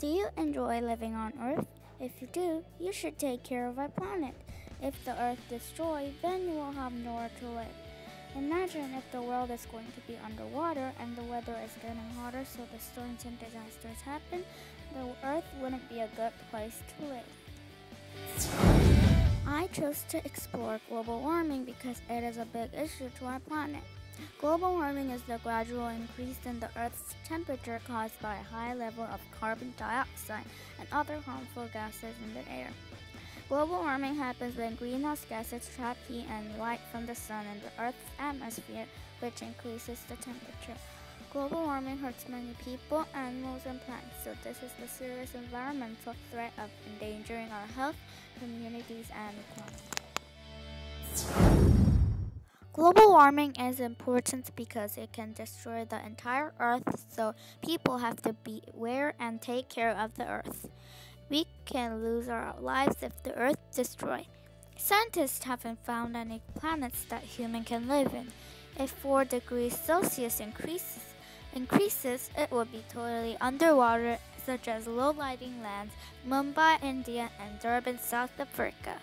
Do you enjoy living on Earth? If you do, you should take care of our planet. If the Earth destroyed, then you will have nowhere to live. Imagine if the world is going to be underwater and the weather is getting hotter so the storms and disasters happen, the Earth wouldn't be a good place to live. I chose to explore global warming because it is a big issue to our planet. Global warming is the gradual increase in the Earth's temperature caused by a high level of carbon dioxide and other harmful gases in the air. Global warming happens when greenhouse gases trap heat and light from the sun in the Earth's atmosphere, which increases the temperature. Global warming hurts many people, animals, and plants, so this is the serious environmental threat of endangering our health, communities, and economy. Global warming is important because it can destroy the entire Earth, so people have to beware and take care of the Earth. We can lose our lives if the Earth destroyed. Scientists haven't found any planets that human can live in. If 4 degrees Celsius increases, increases, it will be totally underwater, such as low lighting lands, Mumbai, India, and Durban, South Africa.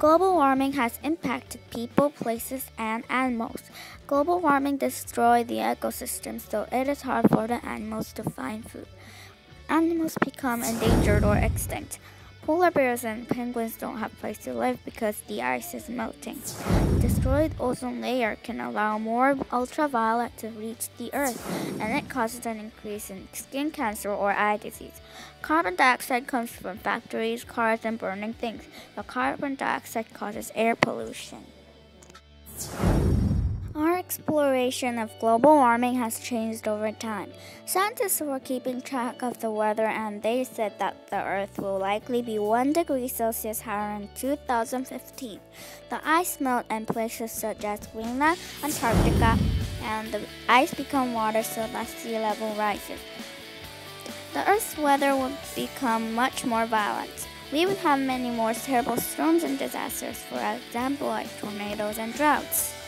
Global warming has impacted people, places, and animals. Global warming destroys the ecosystem, so it is hard for the animals to find food. Animals become endangered or extinct. Polar bears and penguins don't have place to live because the ice is melting. Destroyed ozone layer can allow more ultraviolet to reach the earth, and it causes an increase in skin cancer or eye disease. Carbon dioxide comes from factories, cars, and burning things. The carbon dioxide causes air pollution. Our exploration of global warming has changed over time. Scientists were keeping track of the weather and they said that the Earth will likely be 1 degree Celsius higher in 2015. The ice melt in places such as Greenland, Antarctica, and the ice become water so that sea level rises. The Earth's weather will become much more violent. We would have many more terrible storms and disasters, for example, like tornadoes and droughts.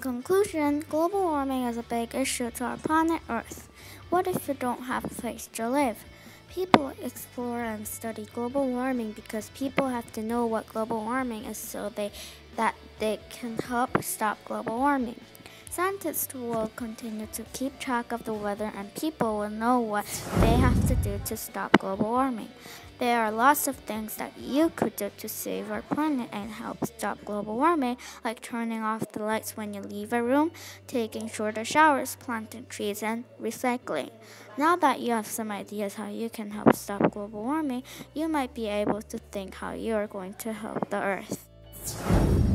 Conclusion, global warming is a big issue to our planet Earth. What if you don't have a place to live? People explore and study global warming because people have to know what global warming is so they that they can help stop global warming. Scientists will continue to keep track of the weather and people will know what they have to do to stop global warming. There are lots of things that you could do to save our planet and help stop global warming, like turning off the lights when you leave a room, taking shorter showers, planting trees, and recycling. Now that you have some ideas how you can help stop global warming, you might be able to think how you are going to help the Earth.